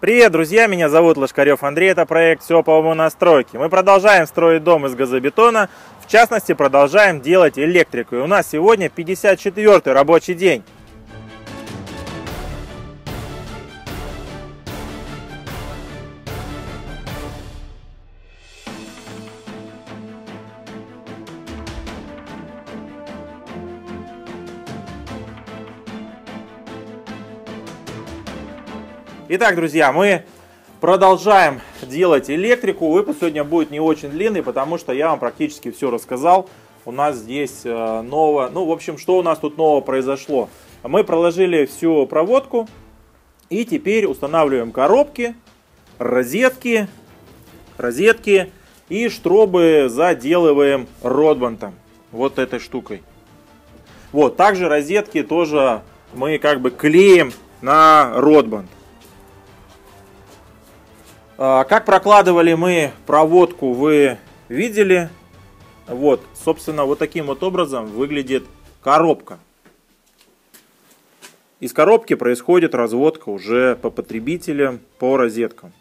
Привет, друзья! Меня зовут Лошкарев Андрей, это проект «Все по уму настройки». Мы продолжаем строить дом из газобетона, в частности, продолжаем делать электрику. И у нас сегодня 54 рабочий день. Итак, друзья, мы продолжаем делать электрику. Выпуск сегодня будет не очень длинный, потому что я вам практически все рассказал. У нас здесь э, новое, ну, в общем, что у нас тут нового произошло? Мы проложили всю проводку и теперь устанавливаем коробки, розетки, розетки и штробы заделываем ротбантом, вот этой штукой. Вот, также розетки тоже мы как бы клеим на ротбанд. А, как прокладывали мы проводку, вы видели. Вот, собственно, вот таким вот образом выглядит коробка. Из коробки происходит разводка уже по потребителям, по розеткам.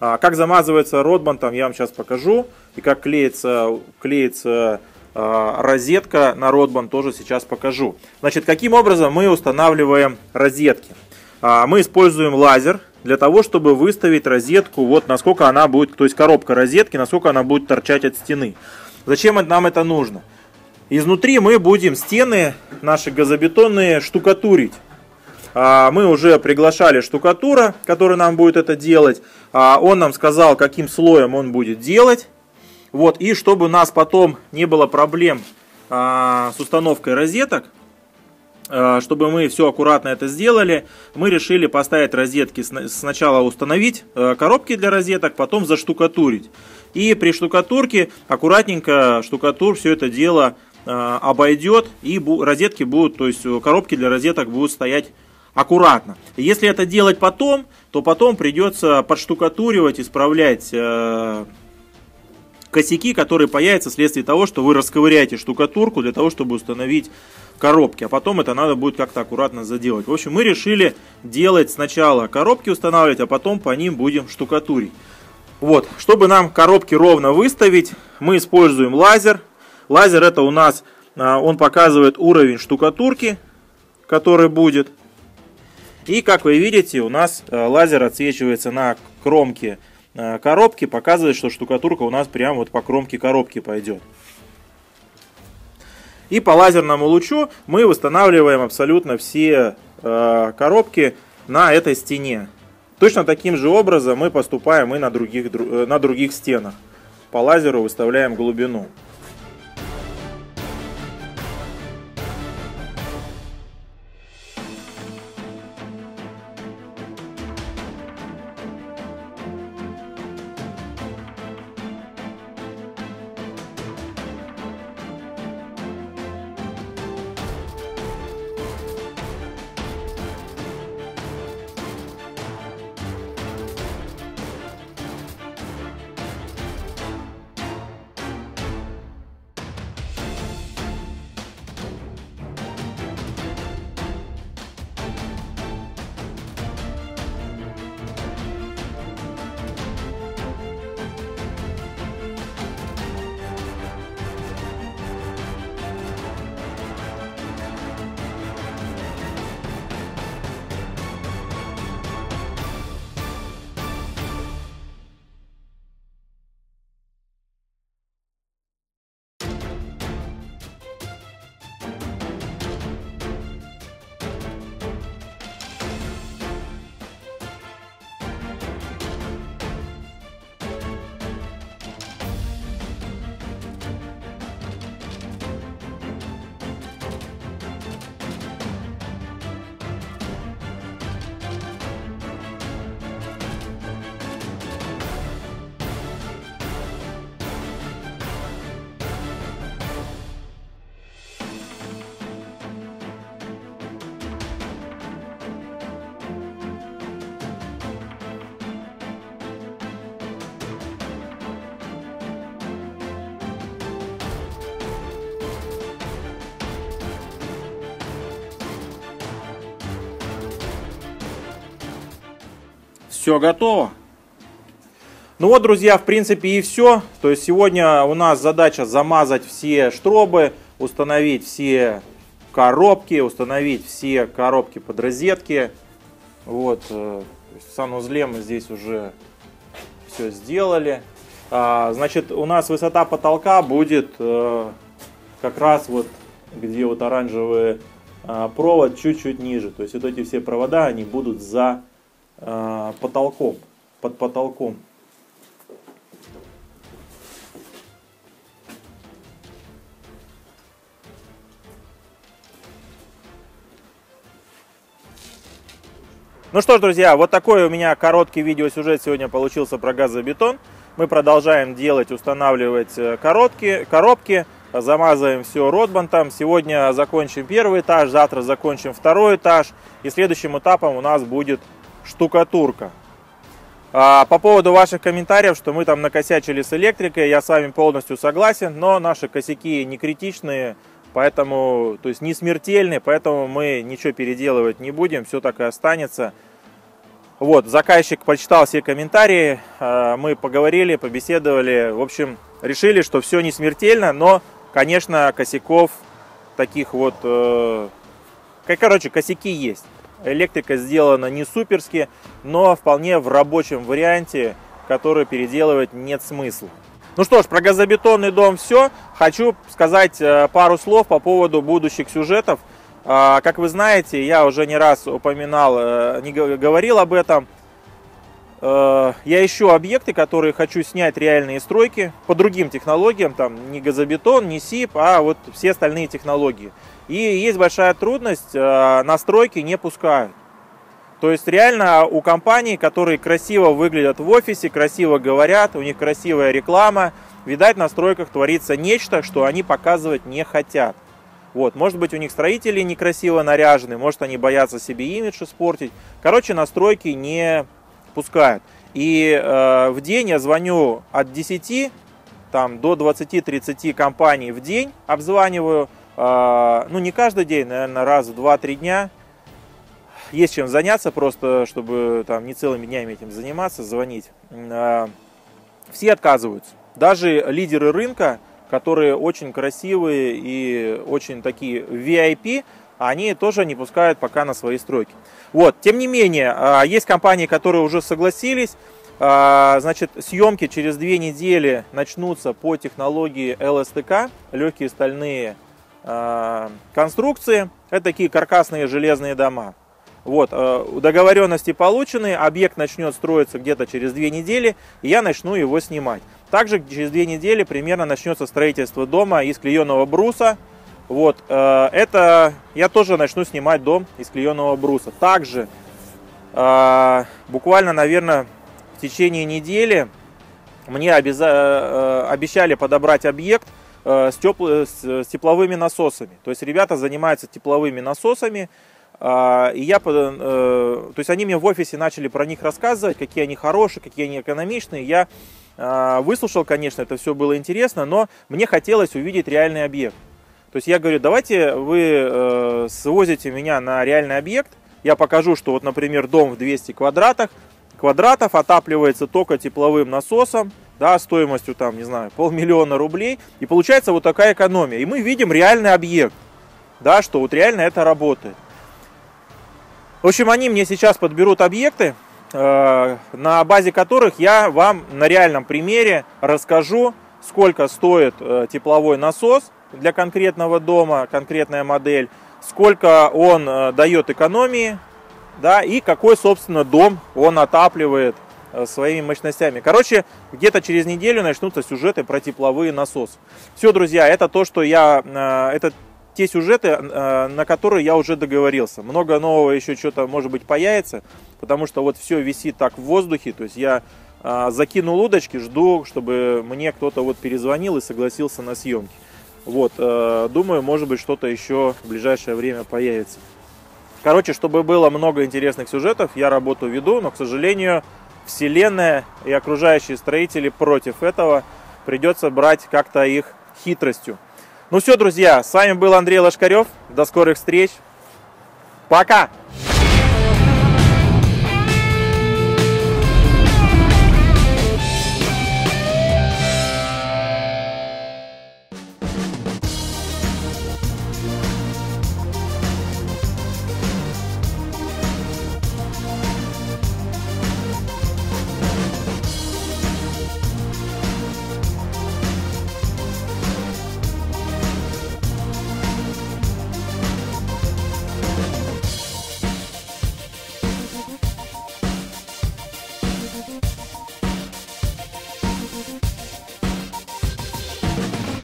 А как замазывается ротбантом, я вам сейчас покажу. И как клеится, клеится а, розетка на ротбанд, тоже сейчас покажу. Значит, каким образом мы устанавливаем розетки? А, мы используем лазер для того, чтобы выставить розетку, вот насколько она будет, то есть коробка розетки, насколько она будет торчать от стены. Зачем нам это нужно? Изнутри мы будем стены наши газобетонные штукатурить. А, мы уже приглашали штукатура, который нам будет это делать. А, он нам сказал, каким слоем он будет делать. Вот, и чтобы у нас потом не было проблем с установкой розеток, чтобы мы все аккуратно это сделали, мы решили поставить розетки, сначала установить э, коробки для розеток, потом заштукатурить. И при штукатурке аккуратненько штукатур все это дело э, обойдет и розетки будут, то есть коробки для розеток будут стоять аккуратно. Если это делать потом, то потом придется подштукатуривать, исправлять косяки, которые появятся вследствие того, что вы расковыряете штукатурку для того, чтобы установить коробки, а потом это надо будет как-то аккуратно заделать. В общем, мы решили делать сначала коробки устанавливать, а потом по ним будем штукатурить. Вот, чтобы нам коробки ровно выставить, мы используем лазер. Лазер это у нас, а, он показывает уровень штукатурки, который будет. И как вы видите, у нас а, лазер отсвечивается на кромке а, коробки, показывает, что штукатурка у нас прямо вот по кромке коробки пойдет. И по лазерному лучу мы восстанавливаем абсолютно все э, коробки на этой стене. Точно таким же образом мы поступаем и на других, э, на других стенах. По лазеру выставляем глубину. Все готово. Ну вот, друзья, в принципе и все. То есть сегодня у нас задача замазать все штробы, установить все коробки, установить все коробки под розетки. Вот, э, в санузле мы здесь уже все сделали. А, значит, у нас высота потолка будет э, как раз вот, где вот оранжевый э, провод, чуть-чуть ниже. То есть вот эти все провода, они будут за потолком, под потолком. Ну что ж, друзья, вот такой у меня короткий видеосюжет сегодня получился про газобетон. Мы продолжаем делать, устанавливать э, короткие, коробки, замазываем все ротбантом. Сегодня закончим первый этаж, завтра закончим второй этаж. И следующим этапом у нас будет штукатурка. А, по поводу ваших комментариев, что мы там накосячили с электрикой, я с вами полностью согласен, но наши косяки не критичные, Поэтому, то есть не смертельный, поэтому мы ничего переделывать не будем, все так и останется. Вот, заказчик почитал все комментарии, э, мы поговорили, побеседовали, в общем, решили, что все не смертельно, но, конечно, косяков таких вот, э, короче, косяки есть. Электрика сделана не суперски, но вполне в рабочем варианте, который переделывать нет смысла. Ну что ж, про газобетонный дом все. Хочу сказать э, пару слов по поводу будущих сюжетов. А, как вы знаете, я уже не раз упоминал, э, не говорил об этом. Э, я ищу объекты, которые хочу снять реальные стройки по другим технологиям, там не газобетон, не СИП, а вот все остальные технологии. И есть большая трудность, настройки не пускают. То есть реально у компаний, которые красиво выглядят в офисе, красиво говорят, у них красивая реклама, видать на стройках творится нечто, что они показывать не хотят. Вот, может быть у них строители некрасиво наряжены, может они боятся себе имидж испортить. Короче, настройки не пускают. И э, в день я звоню от 10 там, до 20-30 компаний в день, обзваниваю. Э, ну, не каждый день, наверное, раз в 2-3 дня есть чем заняться просто, чтобы там не целыми днями этим заниматься, звонить. А, все отказываются. Даже лидеры рынка, которые очень красивые и очень такие VIP, они тоже не пускают пока на свои стройки. Вот, тем не менее, а, есть компании, которые уже согласились. А, значит, съемки через две недели начнутся по технологии ЛСТК, легкие стальные конструкции. Это такие каркасные железные дома. Вот, договоренности получены, объект начнет строиться где-то через две недели, и я начну его снимать. Также через две недели примерно начнется строительство дома из клееного бруса. Вот, э, это я тоже начну снимать дом из клееного бруса. Также, э, буквально, наверное, в течение недели мне обещали подобрать объект с, тепл... с тепловыми насосами. То есть ребята занимаются тепловыми насосами, и я, э, то есть они мне в офисе начали про них рассказывать, какие они хорошие, какие они экономичные. Я выслушал, конечно, это все было интересно, но мне хотелось увидеть реальный объект. То есть я говорю, давайте вы э, свозите меня на реальный объект, я покажу, что вот, например, дом в 200 квадратах, квадратов отапливается только тепловым насосом, да, стоимостью там, не знаю, полмиллиона рублей, и получается вот такая экономия. И мы видим реальный объект, да, что вот реально это работает. В общем, они мне сейчас подберут объекты, э, на базе которых я вам на реальном примере расскажу, сколько стоит э, тепловой насос для конкретного дома, конкретная модель, сколько он э, дает экономии, да, и какой, собственно, дом он отапливает своими мощностями. Короче, где-то через неделю начнутся сюжеты про тепловые насосы. Все, друзья, это то, что я, это те сюжеты, э, на которые я уже договорился. Много нового еще что-то, может быть, появится, потому что вот все висит так в воздухе. То есть я э, закинул удочки, жду, чтобы мне кто-то вот перезвонил и согласился на съемки. Вот, э, думаю, может быть, что-то еще в ближайшее время появится. Короче, чтобы было много интересных сюжетов, я работу веду, но, к сожалению, вселенная и окружающие строители против этого. Придется брать как-то их хитростью. Ну все, друзья, с вами был Андрей Лошкарев. До скорых встреч. Пока!